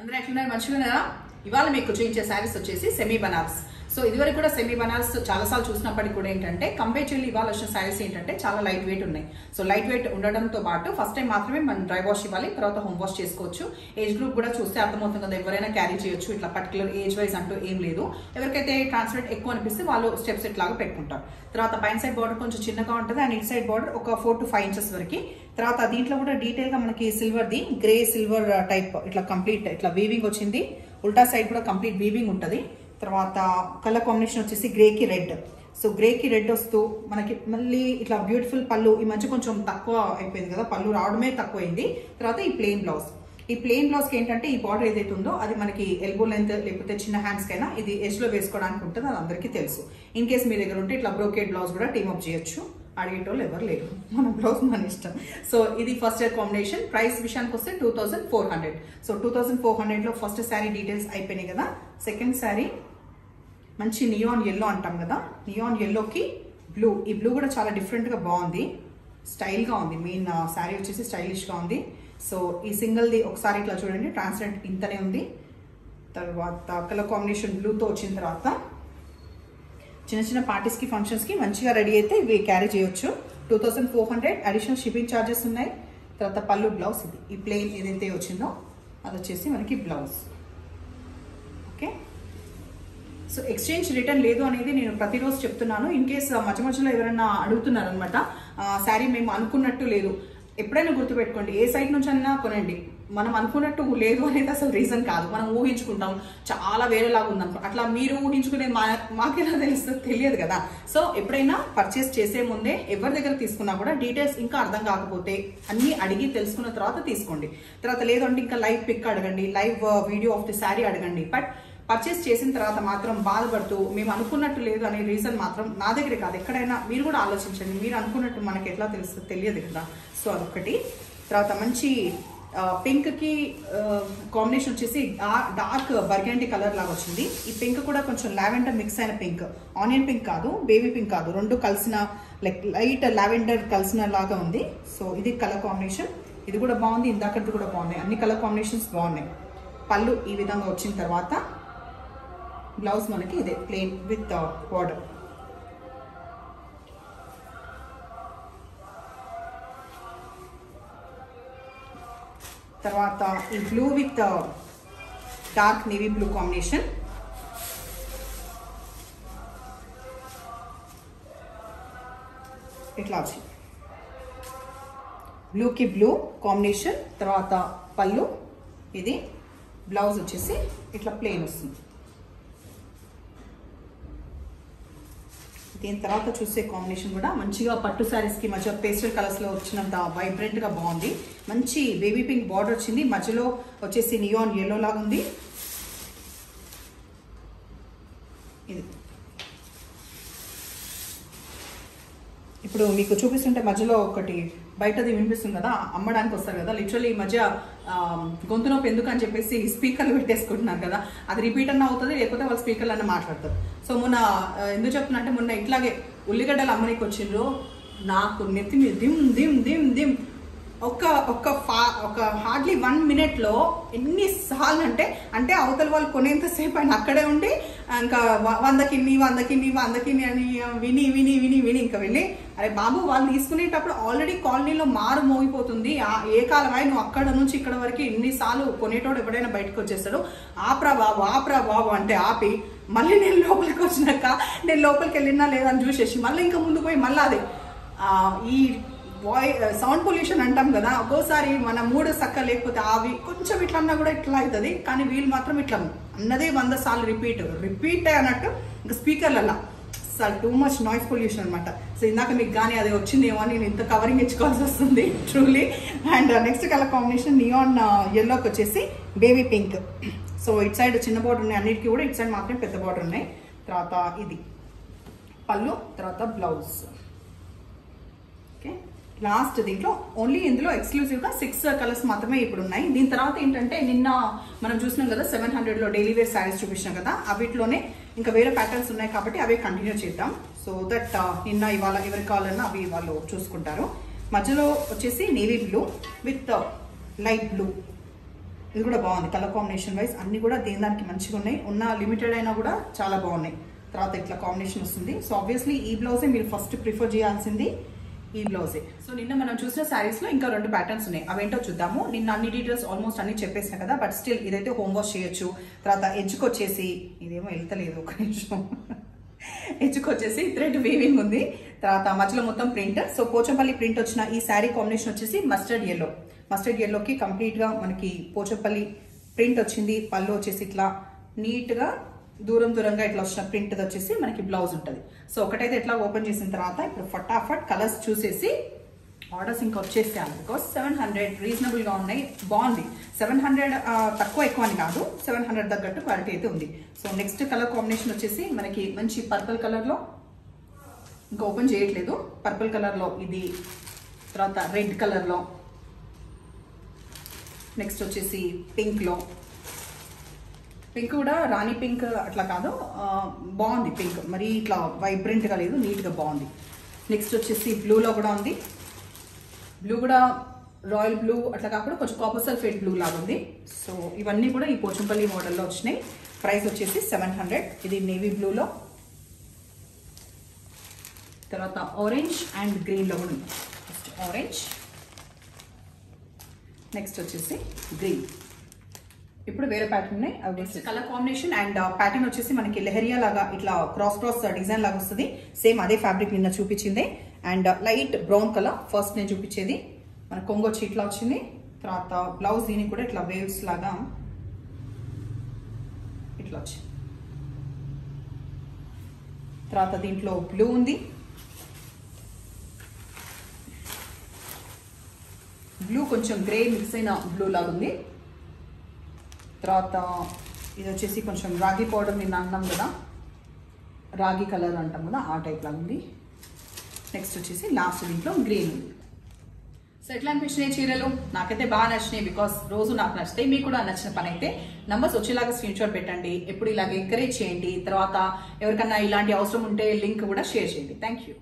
అందరూ ఎట్లున్నారు? మంచిగా ఉన్నారా ఇవాళ మీకు చూపించే శారీస్ వచ్చేసి సెమీ బనారస్. సో ఇదివరకు కూడా సెమీ బనార్స్ చాలాసార్లు చూసినప్పటికీ కూడా ఏంటంటే కంపేర్చువల్లీ ఇవాళ వచ్చిన శారీస్ ఏంటంటే చాలా లైట్ వెయిట్ ఉన్నాయి. సో లైట్ వెయిట్ ఉండడంతో పాటు ఫస్ట్ టైం మాత్రమే మనం డ్రై వాష్ ఇవ్వాలి తర్వాత హోమ్ వాష్ చేసుకోవచ్చు. ఏజ్ గ్రూప్ కూడా చూస్తే అర్థమవుతుంది కదా ఎవరైనా క్యారీ చేయొచ్చు ఇట్లా పర్టికులర్ ఏజ్ వైజ్ అంటూ ఏం లేదు. ఎవరికైతే ట్రాన్స్పరెంట్ ఎక్కువ అనిపిస్తే వాళ్ళు స్టెప్స్ ఇట్లాగా పెట్టుకుంటారు. తర్వాత పైన సైడ్ బార్డర్ కొంచెం చిన్నగా ఉంటుంది అండ్ ఇటు సైడ్ బార్డర్ ఒక ఫోర్ టు ఫైవ్ ఇంచెస్ వరకు. తర్వాత దీంట్లో కూడా డీటెయిల్గా మనకి సిల్వర్ది గ్రే సిల్వర్ టైప్ ఇట్లా కంప్లీట్ ఇట్లా వీవింగ్ వచ్చింది. ఉల్టా సైడ్ కూడా కంప్లీట్ వీవింగ్ ఉంటుంది. తర్వాత కలర్ కాంబినేషన్ వచ్చేసి గ్రేకి రెడ్. సో గ్రేకి రెడ్ వస్తూ మనకి మళ్ళీ ఇట్లా బ్యూటిఫుల్ పళ్ళు ఈ మధ్య కొంచెం తక్కువ అయిపోయింది కదా పళ్ళు రావడమే తక్కువైంది. తర్వాత ఈ ప్లెయిన్ బ్లౌజ్ ఈ ప్లెయిన్ బ్లౌజ్కి ఏంటంటే ఈ బార్డర్ ఏదైతే ఉందో అది మనకి ఎల్బో లెంత్ లేకపోతే చిన్న హ్యాండ్స్కి అయినా ఇది ఎజ్లో వేసుకోవడానికి ఉంటుంది అది అందరికీ తెలుసు. ఇన్ కేస్ మీ దగ్గర ఉంటే ఇట్లా బ్రోకేడ్ బ్లౌజ్ కూడా టీమ్ అప్ చేయొచ్చు. అడిగేటోళ్ళు ఎవరు లేరు. మన బ్లౌజ్ మన ఇష్టం. సో ఇది ఫస్ట్ ఇయర్ కాంబినేషన్ ప్రైస్ విషయానికి వస్తే two thousand four hundred so two thousand four హండ్రెడ్లో ఫస్ట్ శారీ డీటెయిల్స్ అయిపోయినాయి కదా. సెకండ్ శారీ మంచి నియాన్ ఎల్లో అంటాం కదా నియాన్ ఎల్లోకి బ్లూ ఈ బ్లూ కూడా చాలా డిఫరెంట్గా బాగుంది. స్టైల్గా ఉంది. మెయిన్ శారీ uh, వచ్చేసి స్టైలిష్గా ఉంది. సో ఈ సింగిల్ది ఒకసారి ఇట్లా చూడండి. ట్రాన్స్పరెంట్ ఇంతనే ఉంది. తర్వాత కలర్ కాంబినేషన్ బ్లూతో వచ్చిన తర్వాత చిన్న చిన్న పార్టీస్కి ఫంక్షన్స్కి మంచిగా రెడీ అయితే ఇవి క్యారీ చేయొచ్చు. Two thousand four hundred additional shipping charges ఉన్నాయి. తర్వాత పళ్ళు బ్లౌజ్ ఇది. ఈ ప్లెయిన్ ఏదైతే వచ్చిందో అది వచ్చేసి మనకి blouse okay so exchange return లేదు అనేది నేను ప్రతిరోజు చెప్తున్నాను. ఇన్ కేస్ uh, మధ్య మధ్యలో ఎవరైనా అడుగుతున్నారనమాట శారీ మేము అనుకున్నట్టు లేదు. ఎప్పుడైనా గుర్తుపెట్టుకోండి ఏ సైట్ నుంచి అన్నా కొనండి. మనం అనుకున్నట్టు లేదు అనేది అసలు రీజన్ కాదు. మనం ఊహించుకుంటాం చాలా వేరేలాగా ఉందనుకో అట్లా మీరు ఊహించుకునేది మా మాకెలా తెలుస్తుంది తెలియదు కదా. సో ఎప్పుడైనా పర్చేస్ చేసే ముందే ఎవరి దగ్గర తీసుకున్నా కూడా డీటెయిల్స్ ఇంకా అర్థం కాకపోతే అన్ని అడిగి తెలుసుకున్న తర్వాత తీసుకోండి. తర్వాత లేదంటే ఇంకా లైవ్ పిక్ అడగండి live video of the sari అడగండి. బట్ పర్చేస్ చేసిన తర్వాత మాత్రం బాధపడుతూ మేము అనుకున్నట్టు లేదు అనే రీజన్ మాత్రం నా దగ్గర కాదు. ఎక్కడైనా మీరు కూడా ఆలోచించండి. మీరు అనుకున్నట్టు మనకి ఎట్లా తెలుస్తుంది తెలియదు కదా. సో అదొకటి తర్వాత మంచి పింక్కి కాంబినేషన్ వచ్చేసి డార్క్ బర్గండి కలర్ లాగా వచ్చింది. ఈ పింక్ కూడా కొంచెం లావెండర్ మిక్స్ అయిన పింక్ ఆనియన్ పింక్ కాదు బేబీ పింక్ కాదు. రెండు కలిసిన లైక్ లైట్ లావెండర్ కలిసిన లాగా ఉంది. సో ఇది కలర్ కాంబినేషన్ ఇది కూడా బాగుంది ఇందాకటి కూడా బాగున్నాయి. అన్ని కలర్ కాంబినేషన్స్ బాగున్నాయి. పళ్ళు ఈ విధంగా వచ్చిన తర్వాత బ్లౌజ్ మనకి ఇదే ప్లెయిన్ విత్ బార్డర్ తర్వాత ఈ blue with dark navy blue combination ఇట్లా వచ్చింది. బ్లూకి బ్లూ కాంబినేషన్ తర్వాత పళ్ళు ఇది బ్లౌజ్ వచ్చేసి ఇట్లా ప్లెయిన్ వస్తుంది. దీని తర్వాత చూసే కాంబినేషన్ కూడా మంచిగా పట్టు శారీస్కి మధ్య పేస్టల్ కలర్స్లో వచ్చినంత వైబ్రెంట్గా బాగుంది. మంచి బేబీ పింక్ బార్డర్ వచ్చింది. మధ్యలో వచ్చేసి నియాన్ ఎల్లో లాగా ఉంది. ఇది. ఇప్పుడు మీకు చూపిస్తుంటే మధ్యలో ఒకటి బయటది వినిపిస్తుంది కదా అమ్మడానికి వస్తారు కదా. లిటరలీ ఈ మధ్య గొంతు నొప్పి ఎందుకు అని చెప్పేసి స్పీకర్లు పెట్టేసుకుంటున్నారు కదా. అది రిపీట్ అన్న అవుతుంది లేకపోతే వాళ్ళు స్పీకర్లు అన్న మాట్లాడతారు. సో మొన్న ఎందుకు చెప్తున్నా అంటే మొన్న ఇట్లాగే ఉల్లిగడ్డలు అమ్మనికి వచ్చిండ్రు నాకు నెత్తి మీద దిమ్ దిమ్ దిమ్ దిమ్. ఒక ఒక ఫా ఒక హార్డ్లీ వన్ మినిట్లో ఎన్నిసార్లు అంటే అంటే అవతల వాళ్ళు కొనేంతసేపు ఆయన అక్కడే ఉండి ఇంకా వందకిన్ని వందకిన్ని వందకిన్ని అని విని విని విని విని ఇంకా వెళ్ళి అరే బాబు వాళ్ళు తీసుకునేటప్పుడు ఆల్రెడీ కాలనీలో మారు మోగిపోతుంది. ఏ కాలమై నువ్వు అక్కడ నుంచి ఇక్కడ వరకు ఎన్నిసార్లు కొనేటోడు ఎవడైనా బయటకు వచ్చేస్తాడు. ఆప్రా బాబు ఆప్రా బాబు అంటే ఆపి మళ్ళీ నేను లోపలికి వచ్చినాక నేను లోపలికి వెళ్ళినా లేదని చూసేసి మళ్ళీ ఇంకా ముందు పోయి మళ్ళీ అదే ఈ వాయి సౌండ్ పొల్యూషన్ అంటాం కదా ఒక్కోసారి మన మూడు సక్క లేకపోతే అవి కొంచెం ఇట్లా అన్నా కూడా ఇట్లా అవుతుంది కానీ వీళ్ళు మాత్రం ఇట్లా అన్నదే వంద సార్లు రిపీట్. రిపీట్ అన్నట్టు ఇంకా స్పీకర్లలో sir too much noise pollution అనమాట సో ఇందాక మీకు కానీ అది వచ్చిందేమో అని నేను ఇంత కవరింగ్ ఇచ్చుకోవాల్సి వస్తుంది truly and next colour combination neon ఎల్లోకి వచ్చేసి baby pink so it side చిన్న బార్డర్ ఉన్నాయి అన్నిటికీ కూడా ఇట్ సైడ్ మాత్రమే పెద్ద బార్డర్ ఉన్నాయి. తర్వాత ఇది. పళ్ళు తర్వాత బ్లౌజ్ లాస్ట్ దీంట్లో ఓన్లీ ఇందులో ఎక్స్క్లూజివ్గా సిక్స్ కలర్స్ మాత్రమే ఇప్పుడు ఉన్నాయి. దీని తర్వాత ఏంటంటే నిన్న మనం చూసినాం కదా సెవెన్ హండ్రెడ్లో డైలీ వేర్ శారీస్ చూపించినాం కదా అవిట్లోనే ఇంకా వేరే ప్యాటర్న్స్ ఉన్నాయి కాబట్టి అవే కంటిన్యూ చేద్దాం. సో దట్ uh, నిన్న ఇవాళ ఎవరికి కావాలన్నా అవి వాళ్ళు చూసుకుంటారు. మధ్యలో వచ్చేసి navy blue with light blue ఇది కూడా బాగుంది. కలర్ కాంబినేషన్ వైజ్ అన్ని కూడా దేని దానికి మంచిగా ఉన్నాయి. ఉన్న లిమిటెడ్ అయినా కూడా చాలా బాగున్నాయి. తర్వాత ఇట్లా కాంబినేషన్ వస్తుంది. సో ఆబ్వియస్లీ ఈ బ్లౌజే మీరు ఫస్ట్ ప్రిఫర్ చేయాల్సింది ఈ బ్లౌజే సో నిన్న మనం చూసిన శారీస్లో ఇంకా రెండు ప్యాటర్న్స్ ఉన్నాయి. అవేంటో చూద్దాము. నిన్న అన్ని డీటెయిల్స్ ఆల్మోస్ట్ అన్ని చెప్పేసిన కదా బట్ స్టిల్ ఇదైతే హోమ్ వాష్ చేయొచ్చు. తర్వాత ఎడ్జ్కి వచ్చేసి ఇదేమో వెళ్తలేదు ఒక నిమిషం. ఎడ్జ్కి థ్రెడ్ వీవింగ్ ఉంది. తర్వాత మధ్యలో మొత్తం ప్రింట్ సో పోచంపల్లి ప్రింట్ వచ్చిన ఈ శారీ కాంబినేషన్ వచ్చేసి మస్టర్డ్ ఎల్లో మస్టర్డ్ ఎల్లోకి కంప్లీట్గా మనకి పోచంపల్లి ప్రింట్ వచ్చింది. పళ్ళు వచ్చేసి ఇట్లా నీట్గా దూరం దూరంగా ఇట్లా వచ్చిన ప్రింట్ వచ్చేసి మనకి బ్లౌజ్ ఉంటుంది. సో ఒకటైతే ఇట్లా ఓపెన్ చేసిన తర్వాత ఇప్పుడు ఫటాఫట్ కలర్స్ చూసేసి ఆర్డర్స్ ఇంకా వచ్చేసాను బికాస్ సెవెన్ హండ్రెడ్ రీజనబుల్గా ఉన్నాయి. బాగుంది. సెవెన్ హండ్రెడ్ తక్కువ ఎక్కువ అని కాదు. సెవెన్ హండ్రెడ్ తగ్గట్టు క్వాలిటీ అయితే ఉంది. సో నెక్స్ట్ కలర్ కాంబినేషన్ వచ్చేసి మనకి మంచి పర్పుల్ కలర్లో ఇంకా ఓపెన్ చేయట్లేదు. పర్పుల్ కలర్లో ఇది తర్వాత రెడ్ కలర్లో. నెక్స్ట్ వచ్చేసి పింక్లో. పింక్ కూడా రాణి పింక్ అట్లా కాదు బాగుంది పింక్. మరి ఇట్లా వైబ్రెంట్గా లేదు నీట్గా బాగుంది. నెక్స్ట్ వచ్చేసి బ్లూలో కూడా ఉంది. బ్లూ కూడా రాయల్ బ్లూ అట్లా కాకుండా కొంచెం కాపర్ సల్ఫేట్ బ్లూ లాగా ఉంది. సో ఇవన్నీ కూడా ఈ పోచంపల్లి మోడల్లో వచ్చినాయి. ప్రైస్ వచ్చేసి సెవెన్ హండ్రెడ్ ఇది నేవీ బ్లూలో తర్వాత ఆరెంజ్ అండ్ గ్రీన్లో కూడా ఉంది. ఫస్ట్ ఆరెంజ్ నెక్స్ట్ వచ్చేసి గ్రీన్ ఇప్పుడు వేరే ప్యాటర్న్ ఉన్నాయి కలర్ కాంబినేషన్ అండ్ ప్యాటర్న్ వచ్చేసి మనకి లెహరియా లాగా ఇట్లా క్రాస్ క్రాస్ డిజైన్ లాగా వస్తుంది. సేమ్ అదే ఫ్యాబ్రిక్ నిన్న చూపించింది. And light brown colour first నేను చూపించేది. మన కొంగు వచ్చి ఇట్లా వచ్చింది. తర్వాత బ్లౌజ్ దీనికి కూడా ఇట్లా వేవ్స్ లాగా ఇట్లా వచ్చింది. తర్వాత దీంట్లో బ్లూ ఉంది. బ్లూ కొంచెం గ్రే మిక్స్ అయిన బ్లూ లాగా ఉంది తర్వాత ఇది వచ్చేసి కొంచెం రాగి పౌడర్ నిన్న అన్నాం కదా. రాగి కలర్ అంటాం కదా ఆ టైప్ లాగా ఉంది. నెక్స్ట్ వచ్చేసి లాస్ట్ దీంట్లో గ్రీన్ ఉంది. సో ఎట్లా అనిపించినాయి చీరలు? నాకైతే బాగా నచ్చినాయి బికాస్ రోజు నాకు నచ్చితే మీకు కూడా నచ్చిన పని అయితే నంబర్స్ వచ్చేలాగా స్క్రీన్ షాట్ పెట్టండి. ఎప్పుడు ఇలాగ ఎంకరేజ్ చేయండి. తర్వాత ఎవరికన్నా ఇలాంటి అవసరం ఉంటే లింక్ కూడా షేర్ చేయండి. Thank you